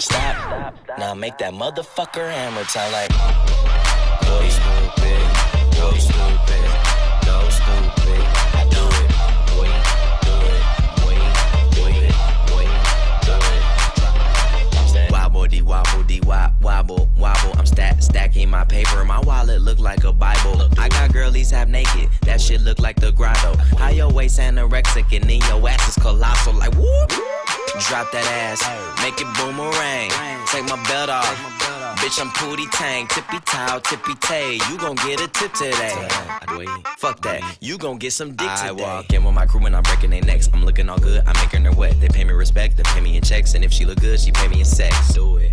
Stop. Now make that motherfucker hammer time like. Go paper. My wallet look like a Bible. I got girlies half naked. That shit look like the grotto. How your waist anorexic and then your ass is colossal. Like whoop. Drop that ass, make it boomerang. Take my belt off. Bitch, I'm Pootie Tang, tippy towel, tippy tay. You gon' get a tip today. Fuck that, you gon' get some dick today. I walk in with my crew and I'm breaking their necks. I'm looking all good, I'm making her wet. They pay me respect, they pay me in checks, and if she look good, she pay me in sex. Do it.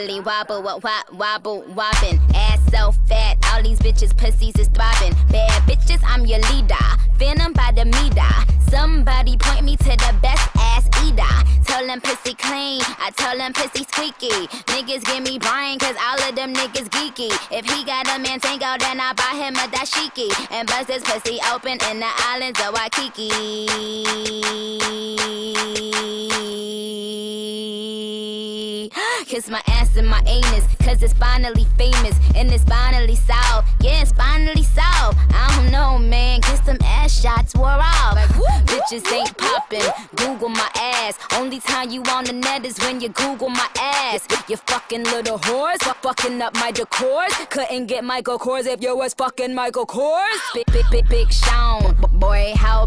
Wobble, wop, wobble, wobbin'. Ass so fat, all these bitches' pussies is throbbing. Bad bitches, I'm your leader. Venom by the meter. Somebody point me to the best ass eater. Tell them pussy clean, I tell them pussy squeaky. Niggas give me Brian, cause all of them niggas geeky. If he got a man tango, then I buy him a dashiki. And bust his pussy open in the islands of Waikiki. Kiss my ass and my anus, cause it's finally famous. And it's finally solved. Yeah, it's finally solved. I don't know, man, cause them ass shots wore off. Bitches ain't popping. Google my ass. Only time you on the net is when you Google my ass. You fucking little whores, fu- fucking up my decors. Couldn't get Michael Kors if you was fucking Michael Kors. Big, big, big, big Sean. Boy, how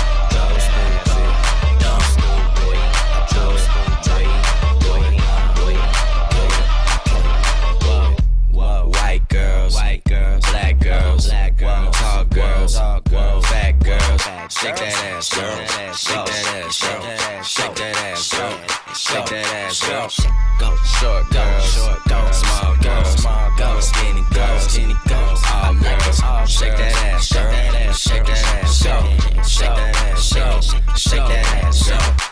shake that ass, girl, shake that ass, girl, shake that ass, girl, shake that ass, girl, go short girls, short girls, small girls, small girls, skinny girls, skinny girls, all girls, shake that ass, girl, shake that ass, girl, shake that ass, girl, shake that ass, girl.